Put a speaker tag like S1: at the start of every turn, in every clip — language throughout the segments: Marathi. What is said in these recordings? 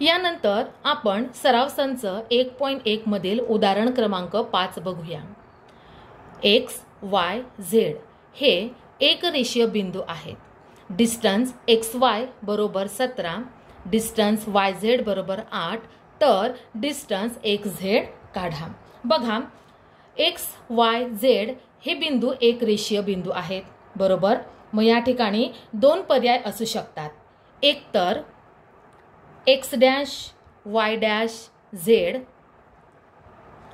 S1: यानंतर आपण सराव संच एक पॉईंट एकमधील उदाहरण क्रमांक पाच बघूया. एक्स वाय झेड हे एक रेषीय बिंदू आहेत. डिस्टन्स एक्स वाय बरोबर सतरा डिस्टन्स वाय झेड बरोबर आठ तर डिस्टन्स एक्स झेड काढा. बघा एक्स वाय झेड हे बिंदू एक रेषीय बिंदू आहेत. बरोबर? मग या ठिकाणी दोन पर्याय असू शकतात. एक तर X dash Y dash Z.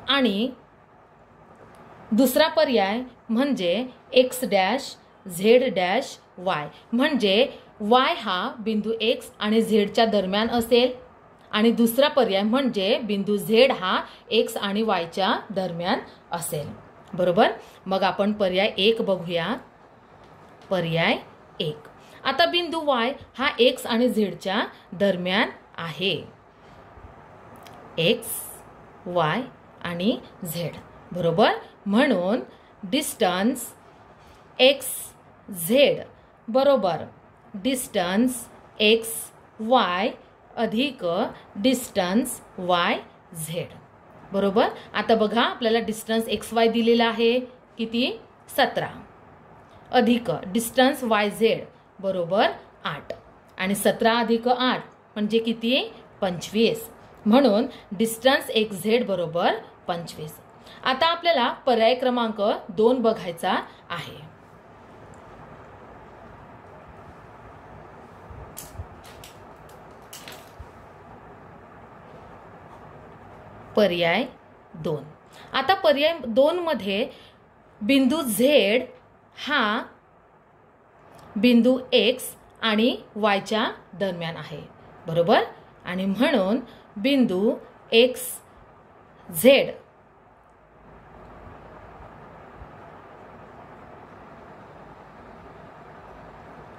S1: आणि दुसरा पर्याय म्हणजे X dash Z dash Y. म्हणजे वाय हा बिंदू एक्स आणि झेडच्या दरम्यान असेल. आणि दुसरा पर्याय म्हणजे बिंदू झेड हा एक्स आणि वायच्या दरम्यान असेल. बरोबर? मग आपण पर्याय एक बघूया. पर्याय एक. आता बिंदू वाय हा एक्स आणि झेडच्या दरम्यान आहे. एक्स वाय आणि झेड बरोबर? म्हणून डिस्टन्स एक्स झेड बरोबर? डिस्टन्स एक्स वाय अधिक डिस्टन्स वाय झेड बरोबर? आता बघा आपल्याला डिस्टन्स एक्स वाय दिलेला आहे. किती? सतरा. अधिक डिस्टन्स वाय झेड बरोबर? आठ. आणि सतरा अधिक आठ म्हणजे किती? पंचवीस. म्हणून डिस्टन्स एक्स झेड बरोबर पंचवीस. आता आपल्याला पर्याय क्रमांक दोन बघायचा आहे. पर्याय दोन. आता पर्याय दोन मध्ये बिंदू झेड हा बिंदू एक्स आणि वायच्या दरम्यान आहे. बरोबर? आणि म्हणून बिंदू एक्स झेड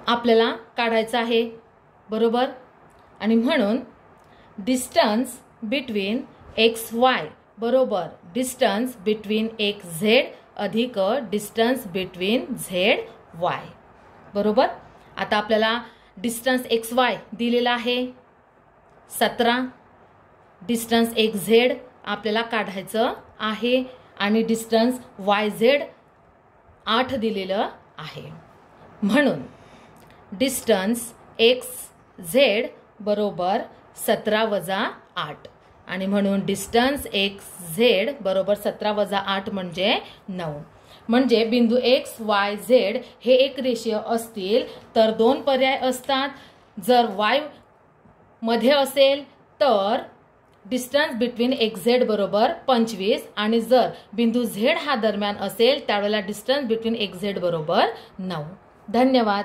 S1: आपल्याला काढायचं आहे. बरोबर? आणि म्हणून डिस्टन्स बिटवीन एक्स वाय बरोबर? डिस्टन्स बिटवीन एक्स झेड अधिक डिस्टन्स बिटवीन झेड वाय बरोबर? आता आपल्याला डिस्टन्स एक्स वाय दिलेला आहे. सतरा डिस्टन्स एक्स झेड आपल्याला काढायचं आहे आणि डिस्टन्स वाय झेड आठ दिलेलं आहे. म्हणून डिस्टन्स एक्स झेड बरोबर सतरा वजा आठ. आणि म्हणून डिस्टन्स एक्स झेड बरोबर सतरा वजा आठ म्हणजे नऊ. म्हणजे बिंदू एक्स वाय झेड हे एक रेषीय असतील तर दोन पर्याय असतात. जर वाय मध्ये असेल तर डिस्टन्स बिटवीन एक्झेड बरोबर पंचवीस आणि जर बिंदू झेड हा दरम्यान असेल त्यावेळेला डिस्टन्स बिटवीन एक्झेड बरोबर नऊ. धन्यवाद.